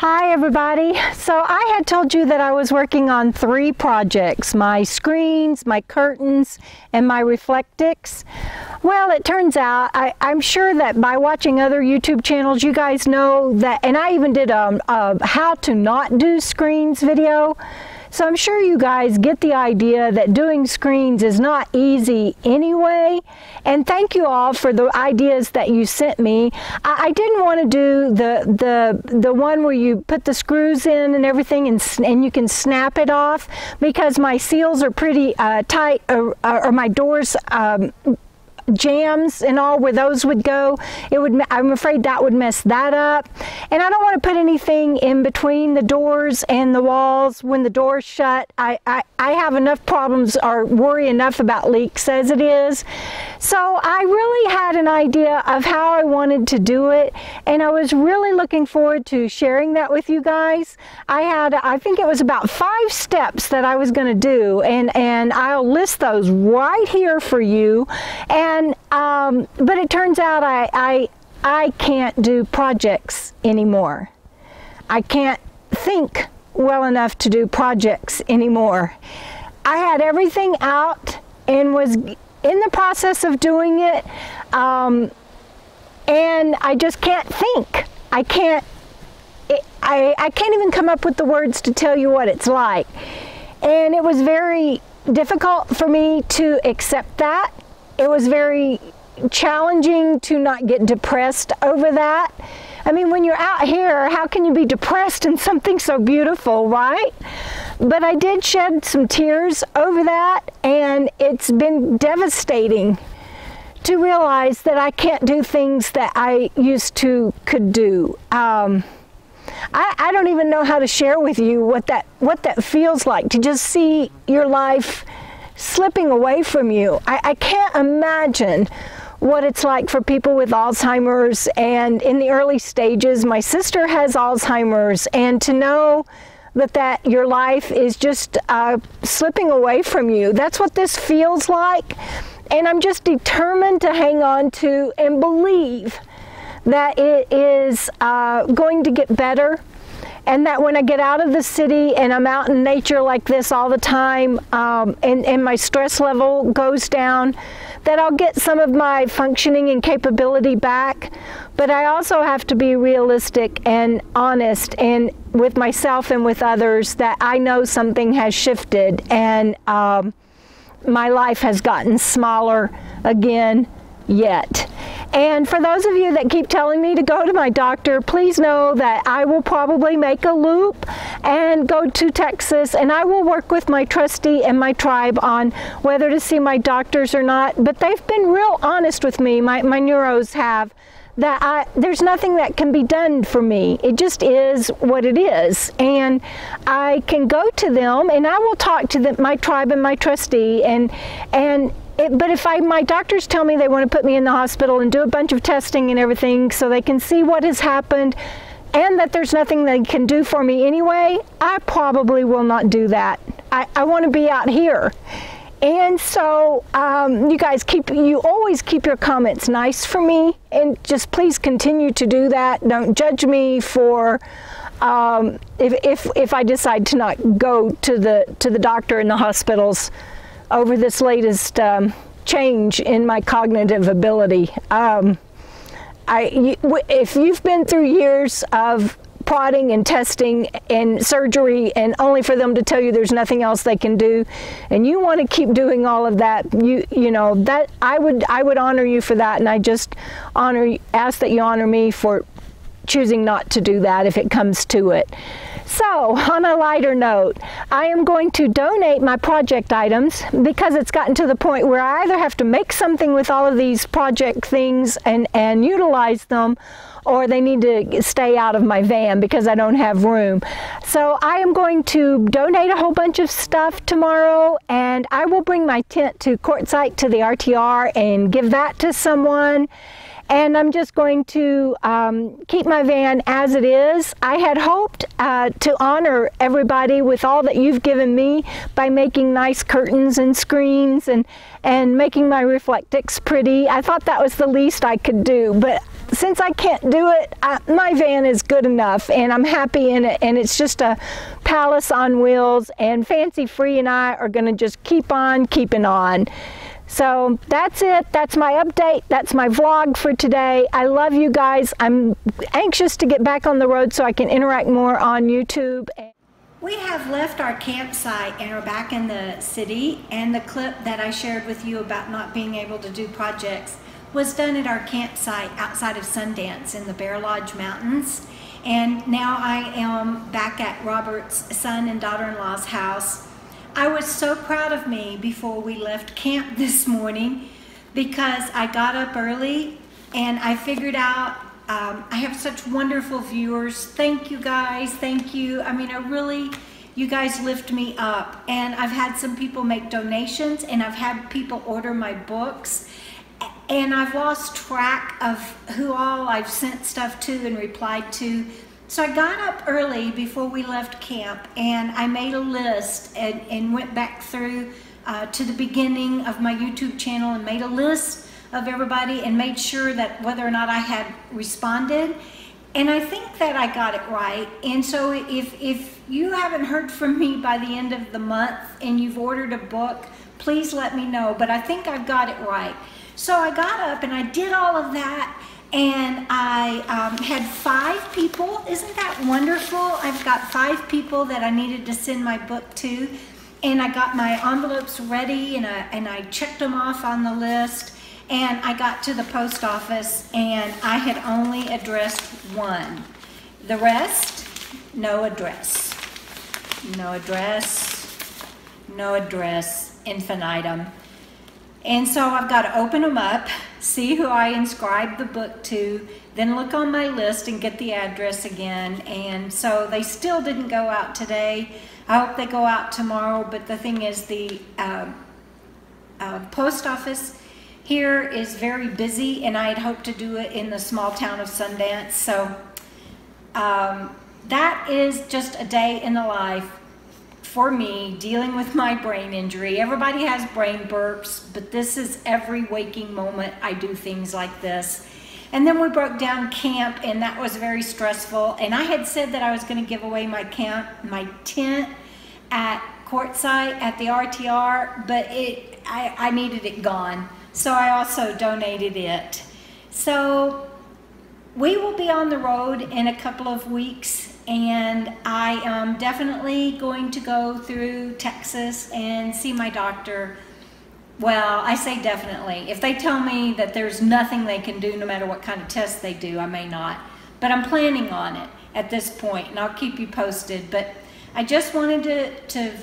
Hi everybody. So I had told you that I was working on three projects, my screens, my curtains, and my Reflectix. Well, it turns out, I, am sure that by watching other YouTube channels, you guys know that, and I even did a, a how to not do screens video. So I'm sure you guys get the idea that doing screens is not easy anyway. And thank you all for the ideas that you sent me. I, I didn't want to do the, the, the one where you put the screws in and everything and, and you can snap it off because my seals are pretty uh, tight or, or, my doors um, jams and all where those would go it would I'm afraid that would mess that up. And I don't want to put anything in between the doors and the walls. When the door's shut I, I, I have enough problems or worry enough about leaks as it is. So I really had an idea of how I wanted to do it and I was really looking forward to sharing that with you guys. I had I think it was about five steps that I was going to do and and I'll list those right here for you. And and um, but it turns out I, I I can't do projects anymore. I can't think well enough to do projects anymore. I had everything out and was in the process of doing it, um, and I just can't think. I can't. It, I I can't even come up with the words to tell you what it's like, and it was very difficult for me to accept that it was very challenging to not get depressed over that. I mean, when you're out here, how can you be depressed in something so beautiful, right? But I did shed some tears over that, and it's been devastating to realize that I can't do things that I used to could do. Um, I, I don't even know how to share with you what that what that feels like to just see your life slipping away from you. I, I can't imagine what it's like for people with Alzheimer's and in the early stages. My sister has Alzheimer's and to know that, that your life is just uh, slipping away from you. That's what this feels like. And I'm just determined to hang on to and believe that it is uh, going to get better and that when I get out of the city and I'm out in nature like this all the time um, and, and my stress level goes down, that I'll get some of my functioning and capability back. But I also have to be realistic and honest and with myself and with others that I know something has shifted and um, my life has gotten smaller again yet. And for those of you that keep telling me to go to my doctor, please know that I will probably make a loop and go to Texas and I will work with my trustee and my tribe on whether to see my doctors or not. But they've been real honest with me, my, my neuros have, that I, there's nothing that can be done for me. It just is what it is. And I can go to them and I will talk to the, my tribe and my trustee and, and it, but if I, my doctors tell me they want to put me in the hospital and do a bunch of testing and everything so they can see what has happened and that there's nothing they can do for me anyway, I probably will not do that. I, I want to be out here. And so um, you guys keep, you always keep your comments nice for me and just please continue to do that. Don't judge me for um, if, if, if I decide to not go to the, to the doctor in the hospitals over this latest um, change in my cognitive ability. Um, I, if you've been through years of prodding and testing and surgery and only for them to tell you there's nothing else they can do and you want to keep doing all of that you you know that I would I would honor you for that and I just honor ask that you honor me for choosing not to do that if it comes to it so, on a lighter note, I am going to donate my project items because it's gotten to the point where I either have to make something with all of these project things and, and utilize them or they need to stay out of my van because I don't have room. So I am going to donate a whole bunch of stuff tomorrow and I will bring my tent to Quartzsite to the RTR and give that to someone and I'm just going to um, keep my van as it is. I had hoped uh, to honor everybody with all that you've given me by making nice curtains and screens and, and making my Reflectix pretty. I thought that was the least I could do, but since I can't do it, I, my van is good enough and I'm happy in it. And it's just a palace on wheels and Fancy Free and I are gonna just keep on keeping on. So that's it. That's my update. That's my vlog for today. I love you guys. I'm anxious to get back on the road so I can interact more on YouTube. We have left our campsite and are back in the city and the clip that I shared with you about not being able to do projects was done at our campsite outside of Sundance in the Bear Lodge Mountains. And now I am back at Robert's son and daughter-in-law's house. I was so proud of me before we left camp this morning because I got up early and I figured out um, I have such wonderful viewers. Thank you guys. Thank you. I mean, I really, you guys lift me up. And I've had some people make donations and I've had people order my books and I've lost track of who all I've sent stuff to and replied to. So I got up early before we left camp and I made a list and, and went back through uh, to the beginning of my YouTube channel and made a list of everybody and made sure that whether or not I had responded. And I think that I got it right. And so if, if you haven't heard from me by the end of the month and you've ordered a book, please let me know. But I think I've got it right. So I got up and I did all of that and I um, had five people. Isn't that wonderful? I've got five people that I needed to send my book to and I got my envelopes ready and I, and I checked them off on the list and I got to the post office and I had only addressed one. The rest, no address. No address, no address, infinitum. And so I've got to open them up, see who I inscribed the book to, then look on my list and get the address again. And so they still didn't go out today. I hope they go out tomorrow, but the thing is the uh, uh, post office here is very busy and I had hoped to do it in the small town of Sundance. So um, that is just a day in the life for me dealing with my brain injury. Everybody has brain burps, but this is every waking moment I do things like this. And then we broke down camp and that was very stressful. And I had said that I was going to give away my camp, my tent at Quartzsite at the RTR, but it I, I needed it gone. So I also donated it. So we will be on the road in a couple of weeks and I am definitely going to go through Texas and see my doctor. Well, I say definitely. If they tell me that there's nothing they can do no matter what kind of test they do, I may not. But I'm planning on it at this point, and I'll keep you posted. But I just wanted to, to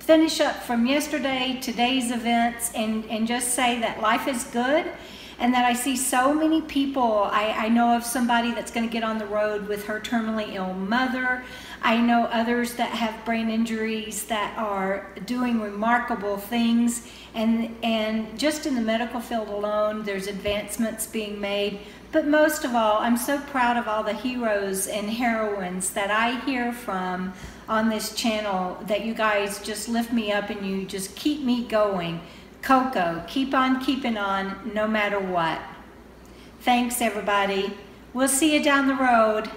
finish up from yesterday, today's events, and, and just say that life is good and that I see so many people. I, I know of somebody that's going to get on the road with her terminally ill mother. I know others that have brain injuries that are doing remarkable things. And, and just in the medical field alone, there's advancements being made. But most of all, I'm so proud of all the heroes and heroines that I hear from on this channel that you guys just lift me up and you just keep me going. KOKO, keep on keeping on no matter what. Thanks, everybody. We'll see you down the road.